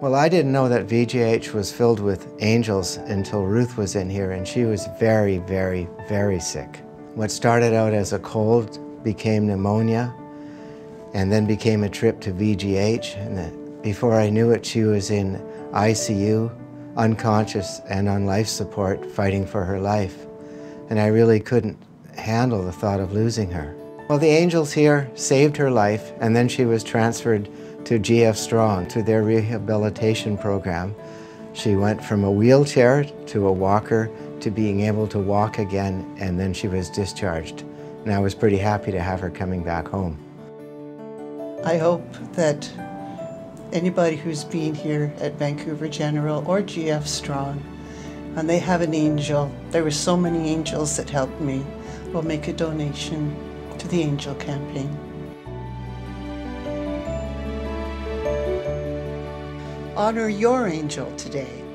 Well, I didn't know that VGH was filled with angels until Ruth was in here and she was very, very, very sick. What started out as a cold became pneumonia and then became a trip to VGH. And before I knew it, she was in ICU, unconscious and on life support, fighting for her life. And I really couldn't handle the thought of losing her. Well, the angels here saved her life, and then she was transferred to GF Strong, to their rehabilitation program. She went from a wheelchair to a walker to being able to walk again, and then she was discharged. And I was pretty happy to have her coming back home. I hope that anybody who's been here at Vancouver General or GF Strong, and they have an angel, there were so many angels that helped me, will make a donation to the Angel Campaign. Honor your angel today.